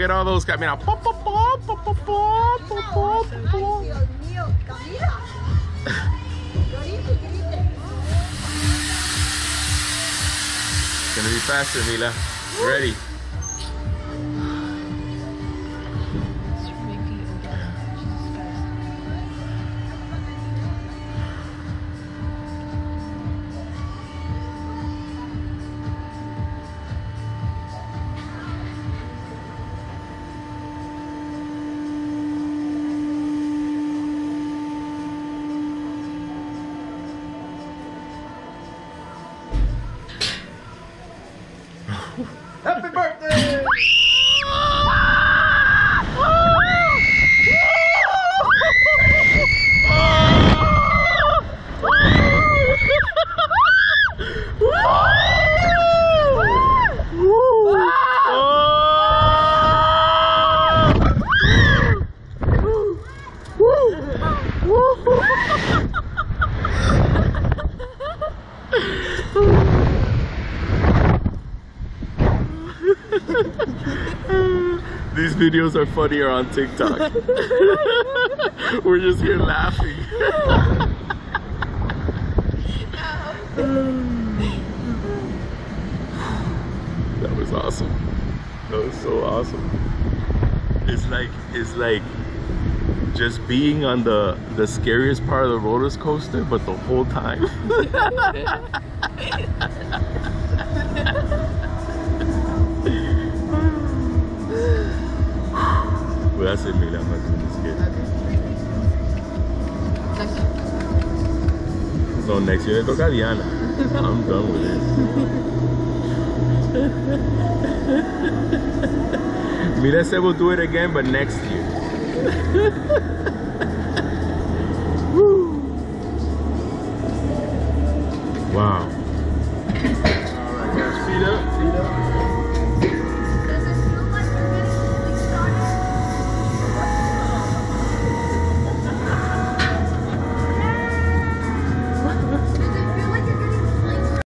Look at all those caminos. It's gonna be faster, Mila. Ready. Happy birthday! These videos are funnier on TikTok. We're just here laughing. that was awesome. That was so awesome. It's like it's like just being on the the scariest part of the roller coaster, but the whole time. Well, I said me, I'm not doing this yet. So next year, go Gadiana. I'm done with it. Mila said we'll do it again, but next year. wow.